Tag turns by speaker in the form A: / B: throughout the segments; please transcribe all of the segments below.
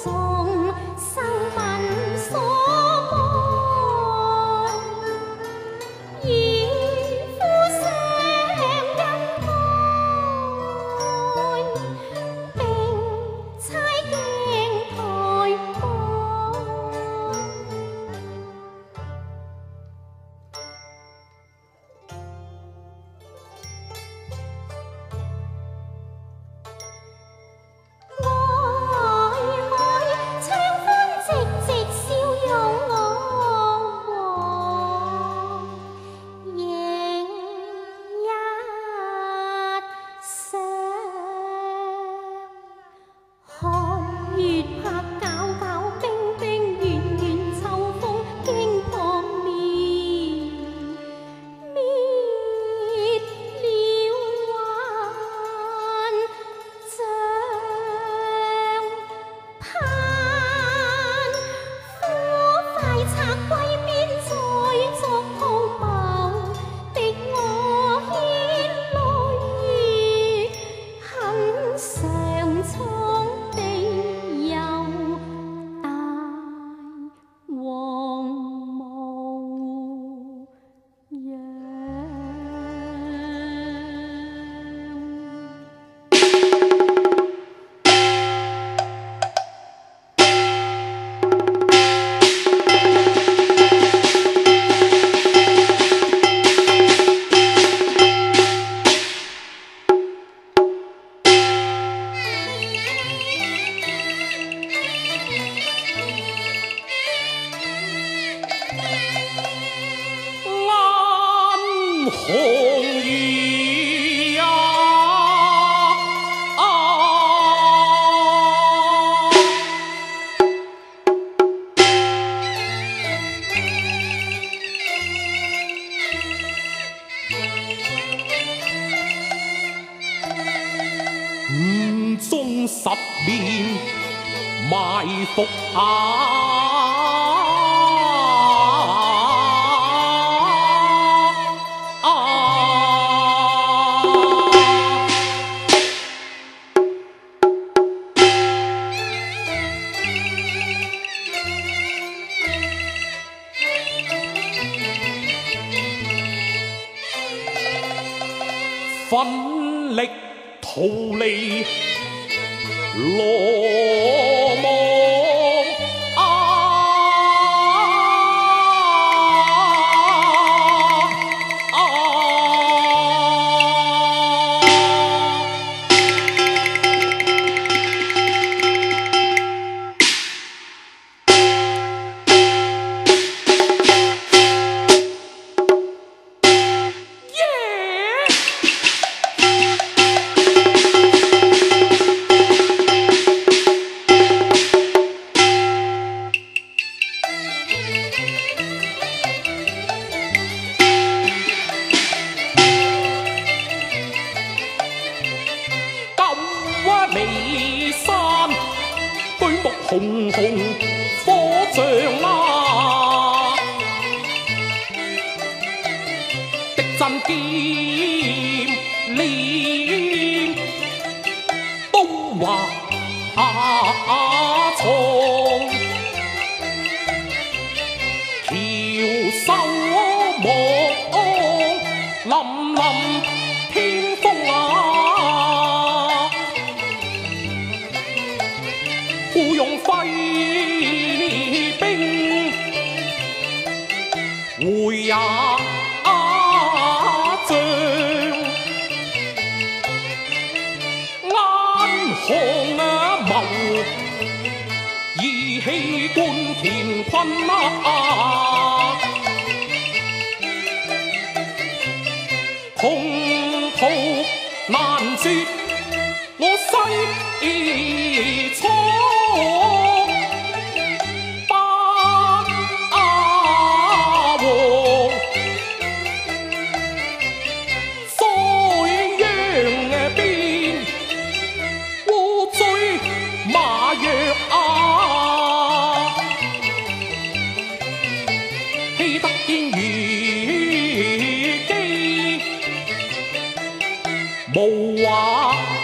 A: 从福啊！啊。
B: 无话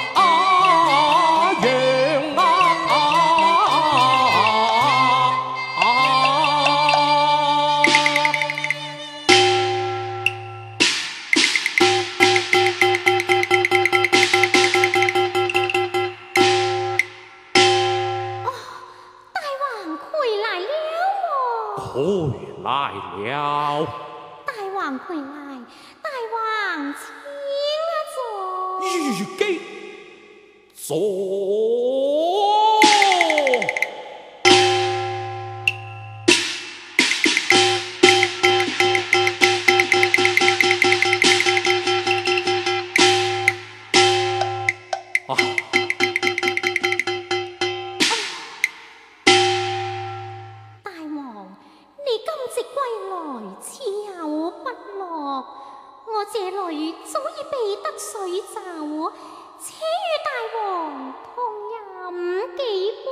B: 这里早已被得水罩且与大王同饮几杯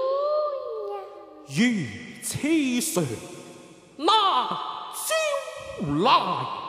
B: 呀。
A: 如痴上那招
B: 来。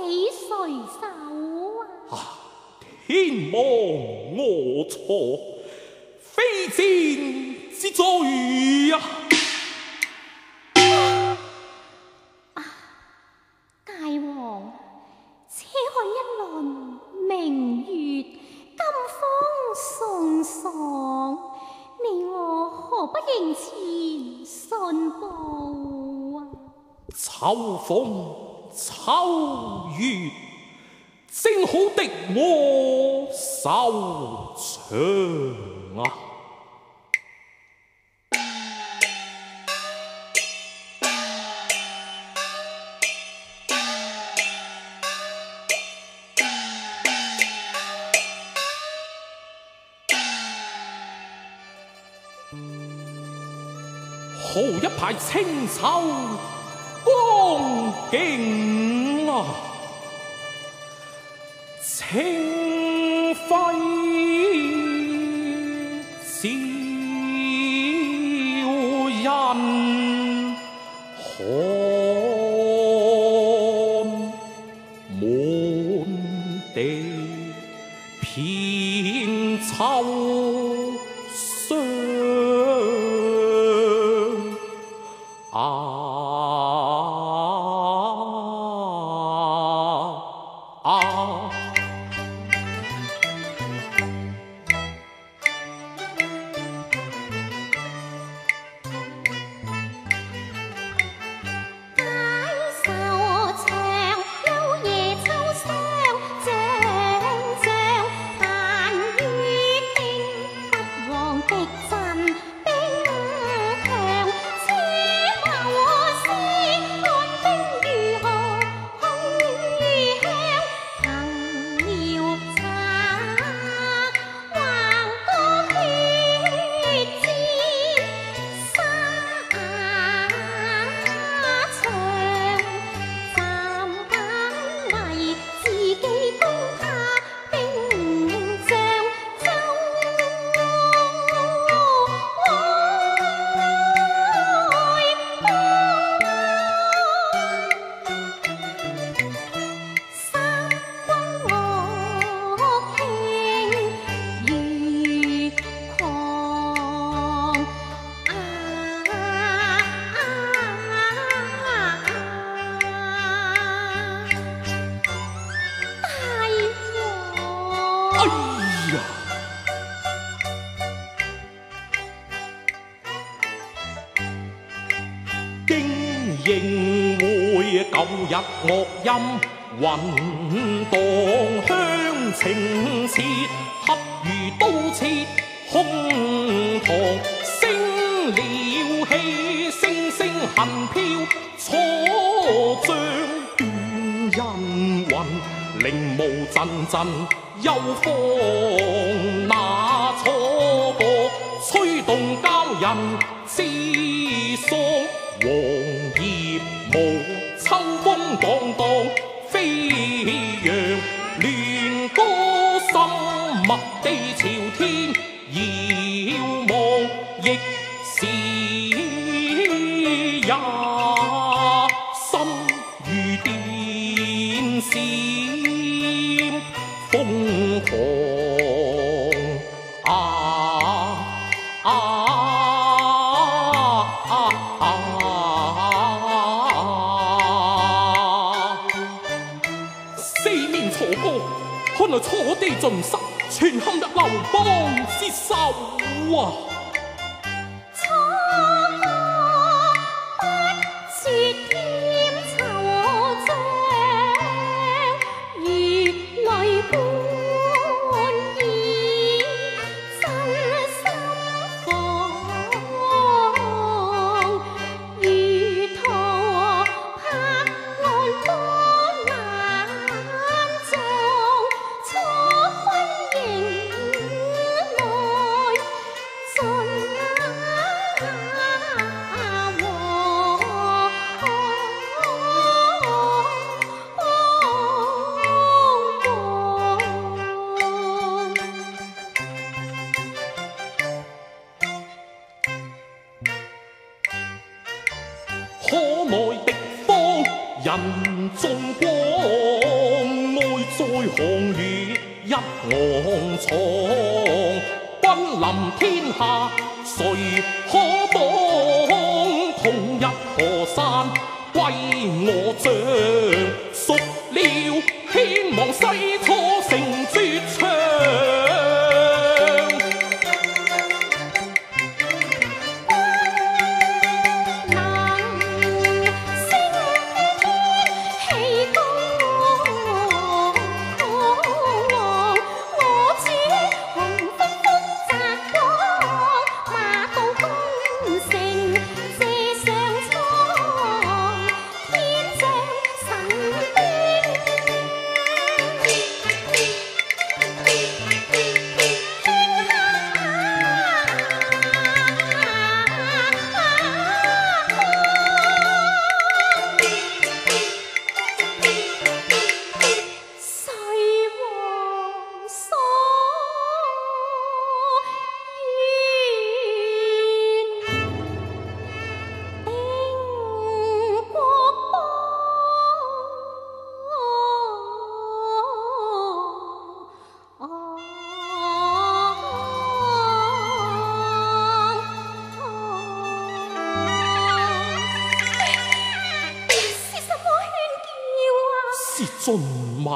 B: 知鹿死谁手啊！
A: 天亡我错，非战之罪啊！
B: 大王，且看一轮明月，金风送爽，你我何不迎前信报啊？
A: 秋风秋月，正好的我收场啊！好一排清秋惊啊！清辉应会旧日乐音云荡，乡情切，恰如刀切胸膛。升了气，声声恨飘，楚将断阴魂，令雾阵阵幽风那错过，吹动鲛人之丧。王看來楚地尽失，全陷入刘邦之手啊！人中光，爱在红雨一昂闯。君临天下，谁可挡？统一河山归我将，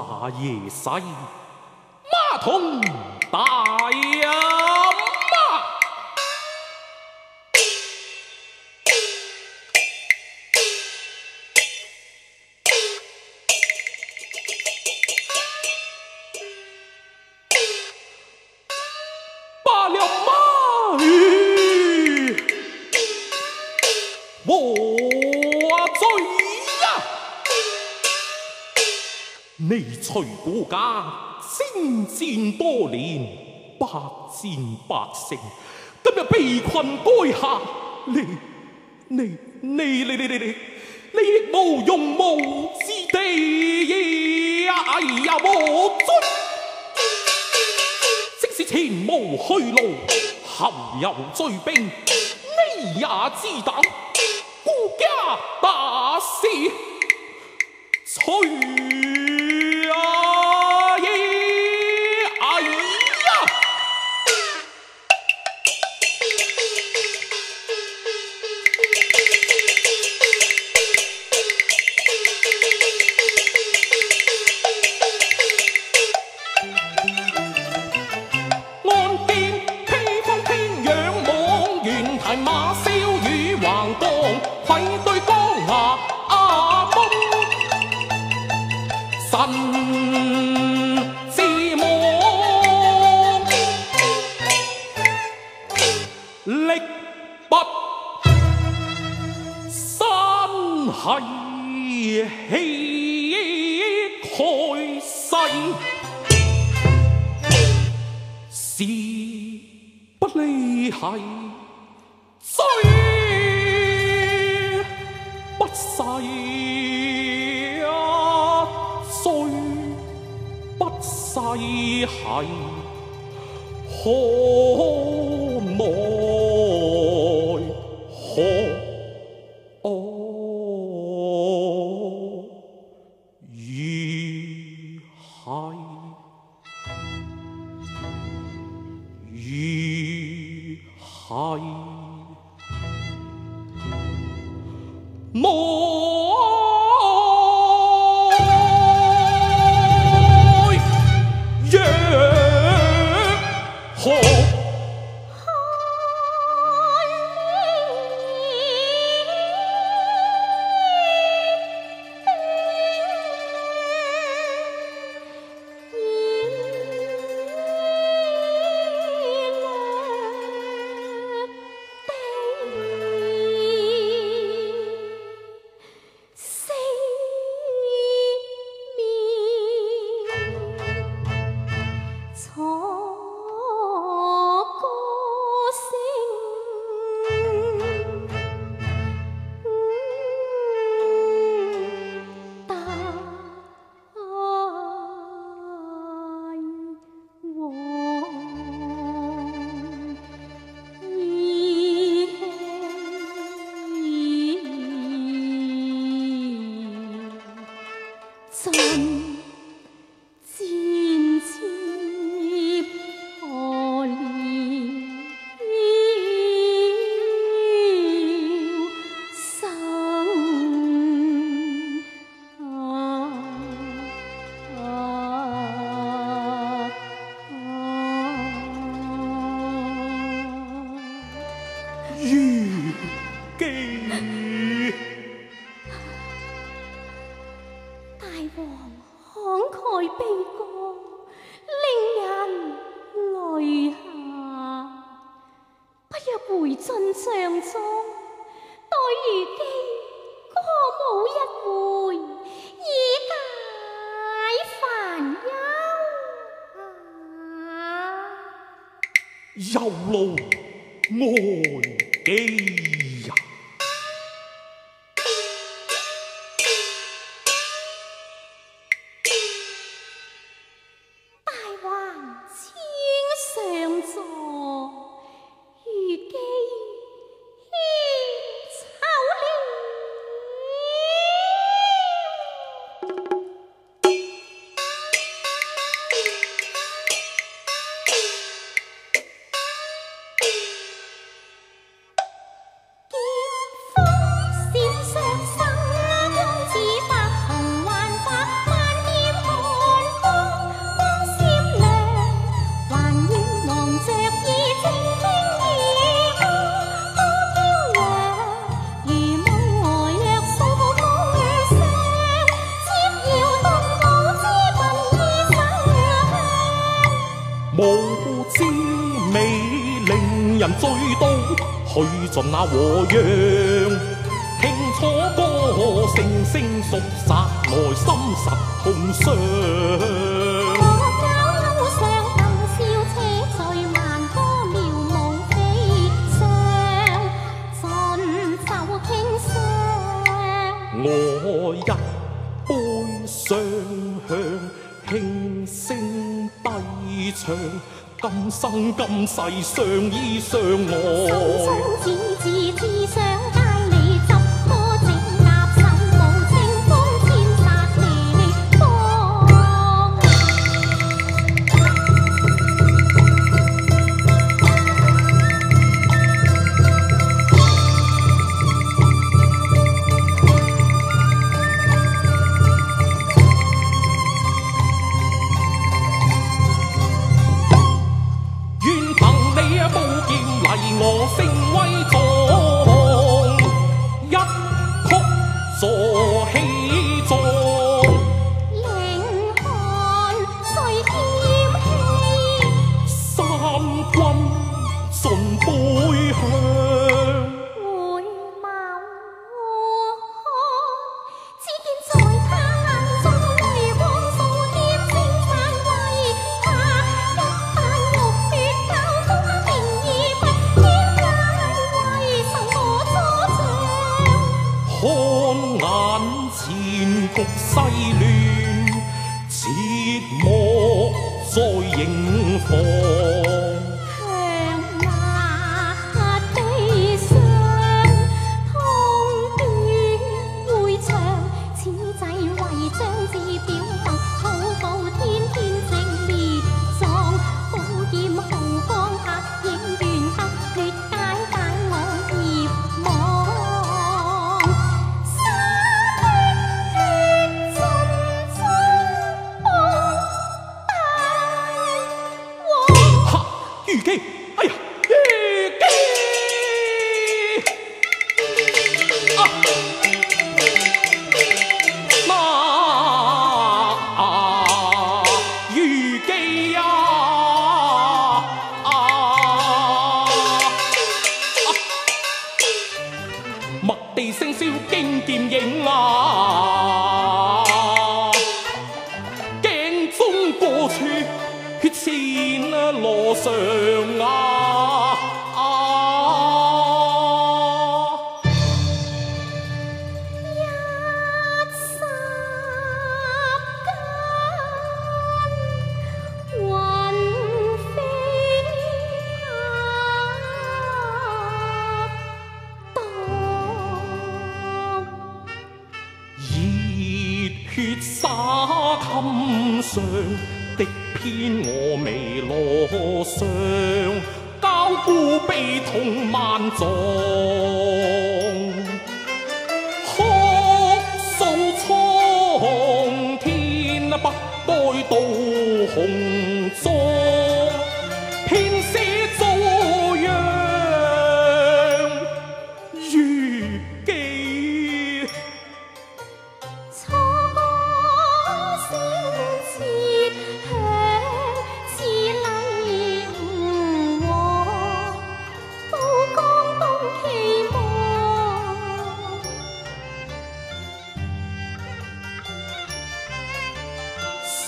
A: 马夜逝，马童大马。罢了马你随古家征战多年，百战百胜，今日被困垓下，你你你你你你你，你亦无用武之地呀！哎呀，我尊！即使前无去路，后有追兵，你也知道顾家大事随如
B: 忧
A: 劳无几。去盡那和樣，聽楚歌聲聲肅殺，內心實痛傷。
B: 我
A: 一杯雙香，輕聲低唱。今生今世相依相爱。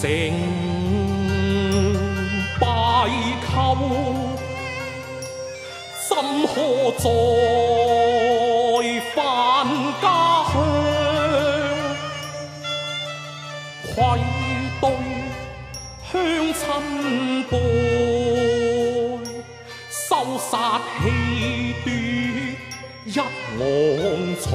A: 成败寇，怎可再返家乡？愧对乡亲辈，收杀气奪一昂藏。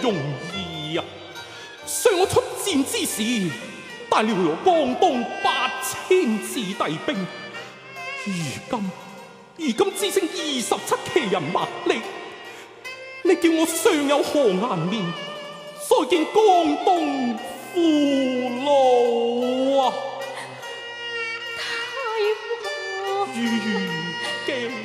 A: 容易啊！上我出战之时，带了我江东八千子弟兵。如今，如今只剩二十七骑人马，你你叫我尚有何颜面再见江东父老啊？
B: 太皇，
A: 如姬。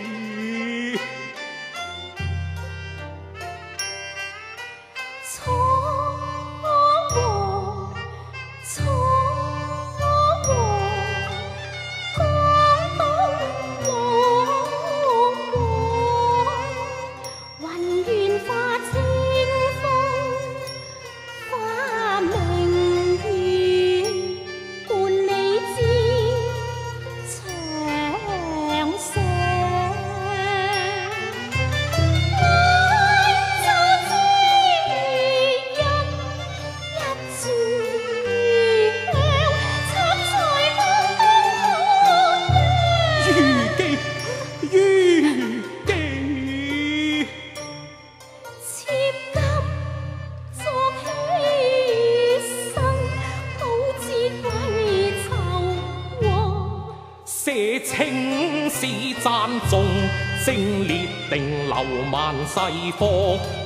A: 西方，